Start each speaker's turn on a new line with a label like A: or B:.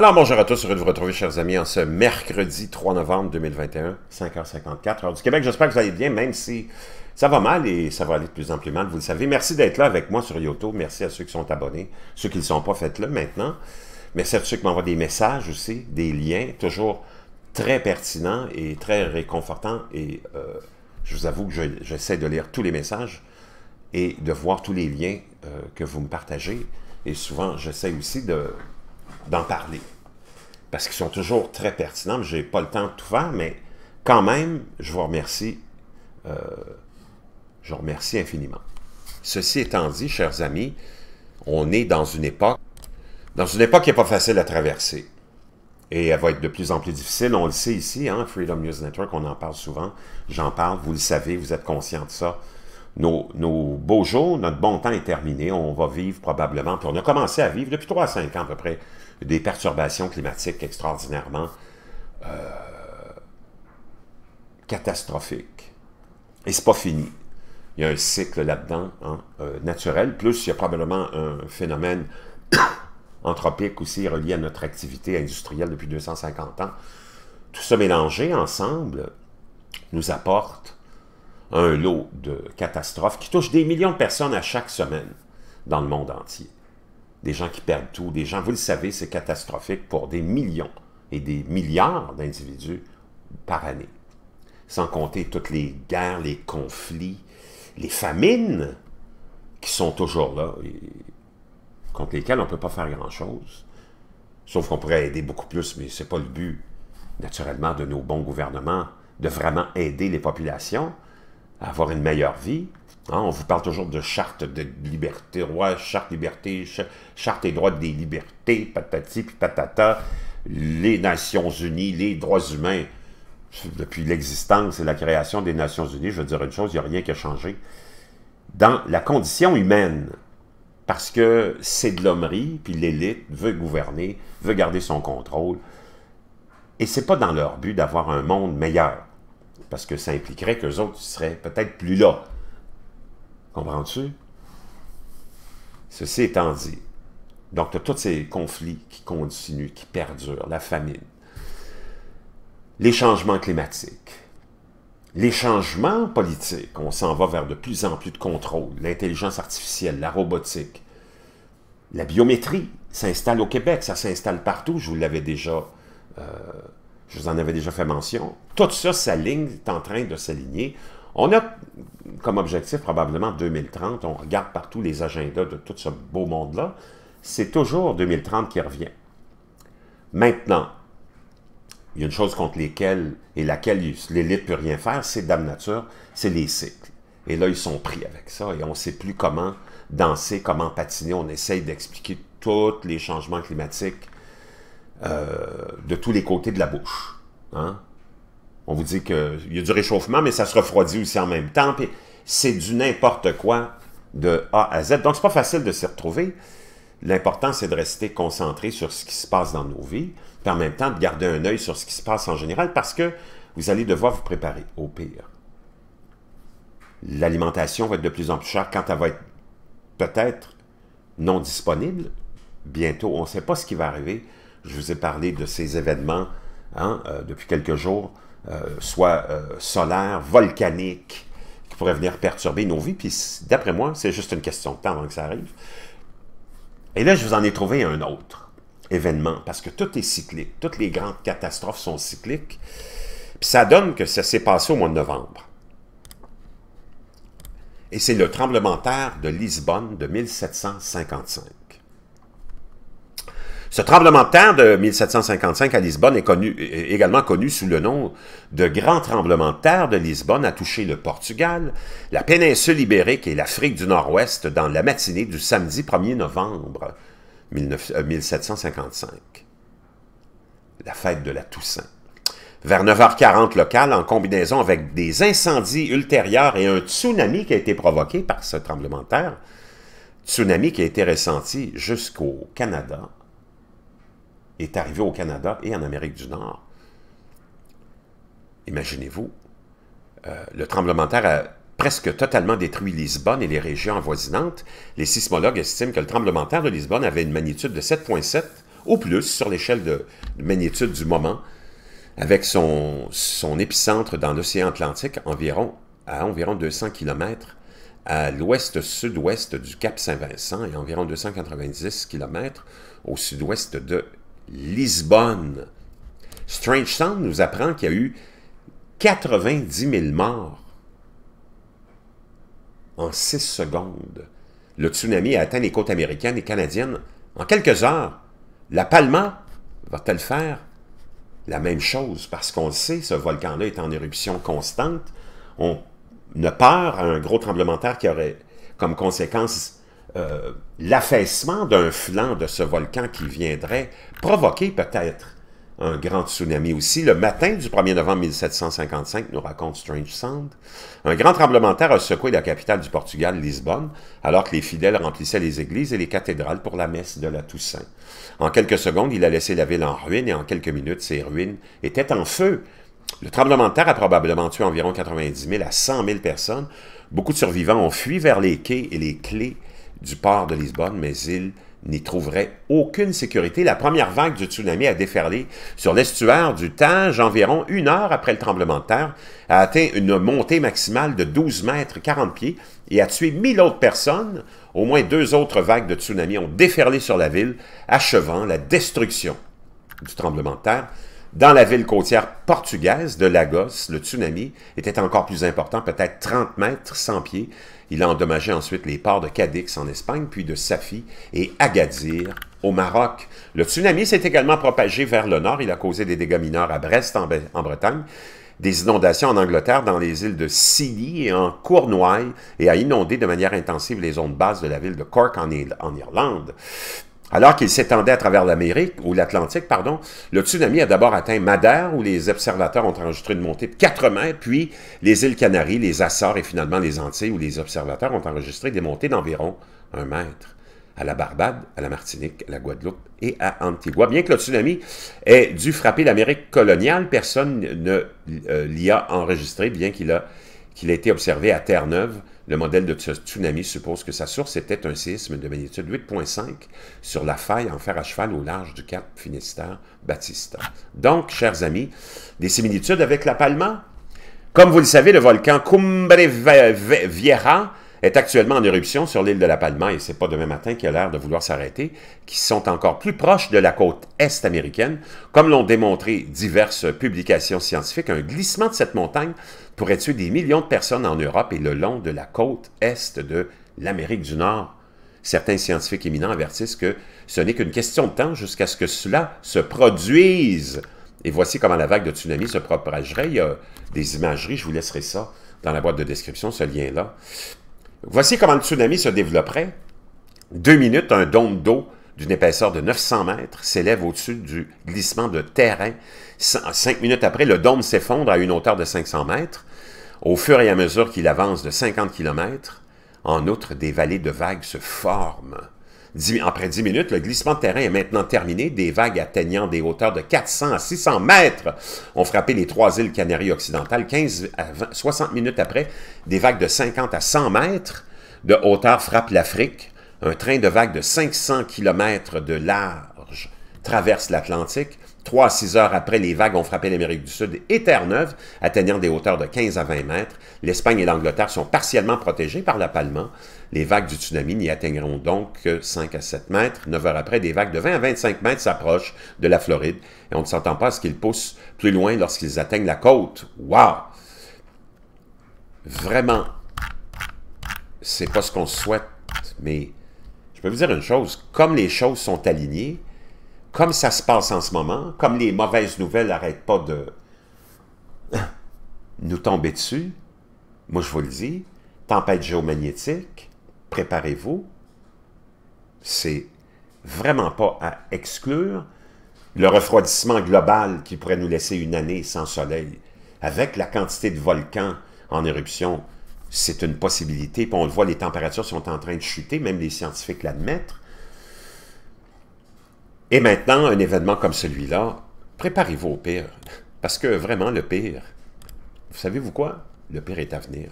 A: Alors bonjour à tous, heureux de vous retrouver chers amis en ce mercredi 3 novembre 2021, 5h54, heure du Québec. J'espère que vous allez bien, même si ça va mal et ça va aller de plus en plus mal, vous le savez. Merci d'être là avec moi sur YouTube, merci à ceux qui sont abonnés, ceux qui ne le sont pas, faites-le maintenant. Merci à ceux qui m'envoient des messages aussi, des liens, toujours très pertinents et très réconfortants. Et euh, je vous avoue que j'essaie de lire tous les messages et de voir tous les liens euh, que vous me partagez. Et souvent, j'essaie aussi d'en parler. Parce qu'ils sont toujours très pertinents. Je n'ai pas le temps de tout faire, mais quand même, je vous remercie. Euh, je vous remercie infiniment. Ceci étant dit, chers amis, on est dans une époque, dans une époque qui n'est pas facile à traverser. Et elle va être de plus en plus difficile. On le sait ici, hein, Freedom News Network, on en parle souvent. J'en parle, vous le savez, vous êtes conscient de ça nos, beaux jours, notre bon temps est terminé. On va vivre probablement, puis on a commencé à vivre depuis 3 à 5 ans à peu près, des perturbations climatiques extraordinairement euh, catastrophiques. Et c'est pas fini. Il y a un cycle là-dedans, hein, euh, naturel, plus il y a probablement un phénomène anthropique aussi relié à notre activité industrielle depuis 250 ans. Tout ça mélangé ensemble nous apporte un lot de catastrophes qui touchent des millions de personnes à chaque semaine dans le monde entier. Des gens qui perdent tout, des gens, vous le savez, c'est catastrophique pour des millions et des milliards d'individus par année. Sans compter toutes les guerres, les conflits, les famines qui sont toujours là, et contre lesquelles on ne peut pas faire grand-chose. Sauf qu'on pourrait aider beaucoup plus, mais ce n'est pas le but, naturellement, de nos bons gouvernements, de vraiment aider les populations avoir une meilleure vie. Hein, on vous parle toujours de charte de liberté, roi, charte liberté, charte et droits des libertés, patati puis patata, les Nations Unies, les droits humains. Depuis l'existence et la création des Nations Unies, je veux dire une chose, il n'y a rien qui a changé. Dans la condition humaine, parce que c'est de l'hommerie, puis l'élite veut gouverner, veut garder son contrôle, et c'est pas dans leur but d'avoir un monde meilleur parce que ça impliquerait qu'eux autres seraient peut-être plus là. Comprends-tu? Ceci étant dit, donc tu as tous ces conflits qui continuent, qui perdurent, la famine, les changements climatiques, les changements politiques, on s'en va vers de plus en plus de contrôle, l'intelligence artificielle, la robotique, la biométrie s'installe au Québec, ça s'installe partout, je vous l'avais déjà euh, je vous en avais déjà fait mention. Tout ça s'aligne, est en train de s'aligner. On a comme objectif probablement 2030, on regarde partout les agendas de tout ce beau monde-là, c'est toujours 2030 qui revient. Maintenant, il y a une chose contre lesquelles et laquelle l'élite ne peut rien faire, c'est Dame Nature, c'est les cycles. Et là, ils sont pris avec ça et on ne sait plus comment danser, comment patiner. On essaye d'expliquer tous les changements climatiques euh, de tous les côtés de la bouche. Hein? On vous dit qu'il y a du réchauffement, mais ça se refroidit aussi en même temps. C'est du n'importe quoi de A à Z. Donc, c'est pas facile de s'y retrouver. L'important, c'est de rester concentré sur ce qui se passe dans nos vies, puis en même temps de garder un œil sur ce qui se passe en général, parce que vous allez devoir vous préparer au pire. L'alimentation va être de plus en plus chère quand elle va être peut-être non disponible. Bientôt, on ne sait pas ce qui va arriver. Je vous ai parlé de ces événements hein, euh, depuis quelques jours, euh, soit euh, solaires, volcaniques, qui pourraient venir perturber nos vies. Puis d'après moi, c'est juste une question de temps avant que ça arrive. Et là, je vous en ai trouvé un autre événement, parce que tout est cyclique. Toutes les grandes catastrophes sont cycliques. Puis ça donne que ça s'est passé au mois de novembre. Et c'est le tremblement de terre de Lisbonne de 1755. Ce tremblement de terre de 1755 à Lisbonne est, également connu sous le nom de Grand tremblement de terre de Lisbonne a touché le Portugal, la péninsule ibérique et l'Afrique du Nord-Ouest dans la matinée du samedi 1er novembre 1755. Euh, la fête de la Toussaint. Vers 9h40 local, en combinaison avec des incendies ultérieurs et un tsunami qui a été provoqué par ce tremblement de terre, tsunami qui a été ressenti jusqu'au Canada, est arrivé au Canada et en Amérique du Nord. Imaginez-vous, euh, le tremblement de terre a presque totalement détruit Lisbonne et les régions avoisinantes. Les sismologues estiment que le tremblement de terre de Lisbonne avait une magnitude de 7,7 au plus sur l'échelle de, magnitude du moment, avec son, son épicentre dans l'océan Atlantique environ, à environ 200 km à l'ouest-sud-ouest du Cap Saint-Vincent et environ 290 km au sud-ouest de Lisbonne. Strange Sound nous apprend qu'il y a eu 90 000 morts en 6 secondes. Le tsunami a atteint les côtes américaines et canadiennes en quelques heures. La Palma va-t-elle faire la même chose? Parce qu'on le sait, ce volcan-là est en éruption constante. On ne peur à un gros tremblement de terre qui aurait comme conséquence euh, l'affaissement d'un flanc de ce volcan qui viendrait provoquer peut-être un grand tsunami aussi. Le matin du 1er novembre 1755, nous raconte Strange Sound, un grand tremblement de terre a secoué la capitale du Portugal, Lisbonne, alors que les fidèles remplissaient les églises et les cathédrales pour la messe de la Toussaint. En quelques secondes, il a laissé la ville en ruine et en quelques minutes, ces ruines étaient en feu. Le tremblement de terre a probablement tué environ 90 000 à 100 000 personnes. Beaucoup de survivants ont fui vers les quais et les clés du port de Lisbonne, mais ils n'y trouveraient aucune sécurité. La première vague du tsunami a déferlé sur l'estuaire du Tage environ une heure après le tremblement de terre, a atteint une montée maximale de 12 mètres 40 pieds et a tué 1000 autres personnes. Au moins deux autres vagues de tsunami ont déferlé sur la ville, achevant la destruction du tremblement de terre. Dans la ville côtière portugaise de Lagos, le tsunami était encore plus important, peut-être 30 mètres, 100 pieds. Il a endommagé ensuite les ports de Cadix en Espagne, puis de Safi et Agadir au Maroc. Le tsunami s'est également propagé vers le nord. Il a causé des dégâts mineurs à Brest, en, Bretagne, des inondations en Angleterre, dans les îles de Scilly et en Cornouailles, et a inondé de manière intensive les zones basses de la ville de Cork en Irlande. Alors qu'il s'étendait à travers l'Amérique, ou l'Atlantique, pardon, le tsunami a d'abord atteint Madère, où les observateurs ont enregistré une montée de 4 mètres, puis les îles Canaries, les Açores et finalement les Antilles, où les observateurs ont enregistré des montées d'environ 1 mètre. À la Barbade, à la Martinique, à la Guadeloupe et à Antigua. Bien que le tsunami ait dû frapper l'Amérique coloniale, personne ne euh, l'y a enregistré, bien qu'il a, qu'il ait été observé à Terre-Neuve, le modèle de tsunami suppose que sa source était un séisme de magnitude 8.5 sur la faille en fer à cheval au large du cap Finistère-Batista. Donc, chers amis, des similitudes avec la Palma. Comme vous le savez, le volcan Cumbre Vieja est actuellement en éruption sur l'île de la Palma, et c'est pas demain matin qu'il a l'air de vouloir s'arrêter, qui sont encore plus proches de la côte est américaine. Comme l'ont démontré diverses publications scientifiques, un glissement de cette montagne pourrait tuer des millions de personnes en Europe et le long de la côte est de l'Amérique du Nord. Certains scientifiques éminents avertissent que ce n'est qu'une question de temps jusqu'à ce que cela se produise. Et voici comment la vague de tsunami se propagerait. Il y a des imageries, je vous laisserai ça dans la boîte de description, ce lien-là. Voici comment le tsunami se développerait. Deux minutes, un dôme d'eau d'une épaisseur de 900 mètres s'élève au-dessus du glissement de terrain. Cinq minutes après, le dôme s'effondre à une hauteur de 500 mètres. Au fur et à mesure qu'il avance de 50 km, en outre, des vallées de vagues se forment. après 10 minutes, le glissement de terrain est maintenant terminé. Des vagues atteignant des hauteurs de 400 à 600 mètres ont frappé les trois îles Canaries occidentales. 15 à 60 minutes après, des vagues de 50 à 100 mètres de hauteur frappent l'Afrique. Un train de vagues de 500 km de large traverse l'Atlantique. Trois à six heures après, les vagues ont frappé l'Amérique du Sud et Terre-Neuve, atteignant des hauteurs de 15 à 20 mètres. L'Espagne et l'Angleterre sont partiellement protégées par la Palma. Les vagues du tsunami n'y atteindront donc que 5 à 7 mètres. Neuf heures après, des vagues de 20 à 25 mètres s'approchent de la Floride et on ne s'entend pas à ce qu'ils poussent plus loin lorsqu'ils atteignent la côte. Wow! Vraiment, c'est pas ce qu'on souhaite, mais je peux vous dire une chose, comme les choses sont alignées, comme ça se passe en ce moment, comme les mauvaises nouvelles n'arrêtent pas de nous tomber dessus, moi je vous le dis, tempête géomagnétique, préparez-vous, c'est vraiment pas à exclure. Le refroidissement global qui pourrait nous laisser une année sans soleil, avec la quantité de volcans en éruption, c'est une possibilité. Puis on le voit, les températures sont en train de chuter, même les scientifiques l'admettent. Et maintenant, un événement comme celui-là, préparez-vous au pire. Parce que vraiment, le pire, vous savez-vous quoi? Le pire est à venir.